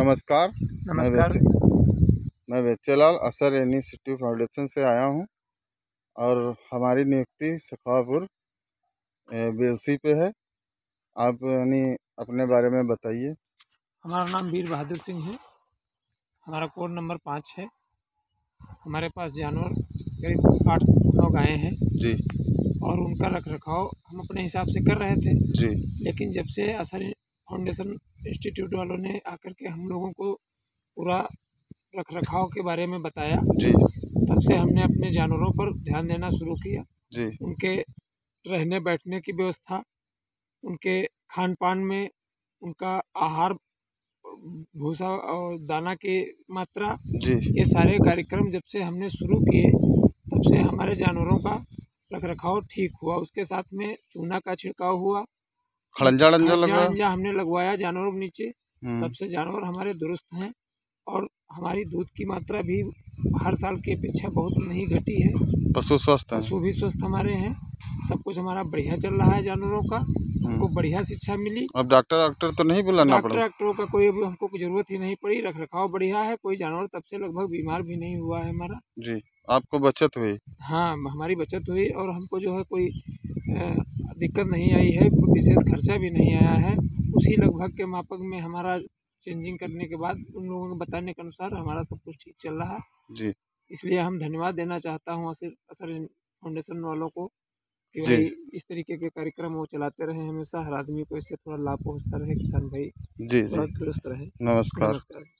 नमस्कार। मैं नमस्कार। मैं बच्चेलाल असर यूनिवर्सिटी फाउंडेशन से आया हूँ और हमारी नियुक्ति सखापुर बेलसी पे है। आप यानी अपने बारे में बताइए। हमारा नाम वीर बहादुर सिंह है। हमारा कोड नंबर पाँच है। हमारे पास जानवर करीब आठ नौ गायें हैं जी। और उनका रख रखाव हम अपने हिसाब से कर रहे थे। जी। लेकिन जब से असर फाउंडेशन इंस्टीट्यूट वालों ने आकर के हम लोगों को पूरा रख रखाव के बारे में बताया। जी। तब से हमने अपने जानवरों पर ध्यान देना शुरू किया। जी। उनके रहने बैठने की व्यवस्था उनके खान पान में उनका आहार भूसा और दाना की मात्रा जी। ये सारे कार्यक्रम जब से हमने शुरू किए तब से हमारे जानवरों का रख रखाव ठीक हुआ। उसके साथ में चूना का छिड़काव हुआ। खड़ंजा डंजा लगवाया हमने लगवाया जानवरों के नीचे। सबसे जानवर हमारे दुरुस्त हैं और हमारी दूध की मात्रा भी हर साल की अपेक्षा बहुत नहीं घटी है। पशु स्वस्थ है। पशु भी स्वस्थ हमारे हैं। सब कुछ हमारा बढ़िया चल रहा है जानवरों का। हमको बढ़िया शिक्षा मिली। अब डॉक्टर डॉक्टर तो नहीं बुलाना डॉक्टर डॉक्टरों का कोई अभी हमको ज़रूरत ही नहीं पड़ी रख रखाव बढ़िया है कोई जानवर तब से लगभग बीमार भी नहीं हुआ है हमारा। जी आपको बचत हुई? हाँ हमारी बचत हुई और हमको जो है कोई दिक्कत नहीं आई है विशेष खर्चा भी नहीं आया है। उसी लगभग के मापक में हमारा चेंजिंग करने के बाद उन लोगों के बताने के अनुसार हमारा सब कुछ ठीक चल रहा है। जी। इसलिए हम धन्यवाद देना चाहता हूँ असर असर फाउंडेशन वालों को। कि भाई इस तरीके के कार्यक्रम वो चलाते रहे हमेशा हर आदमी को इससे थोड़ा लाभ पहुँचता रहे किसान भाई जी जी। दुरुस्त रहे। नमस्कार। नमस्कार।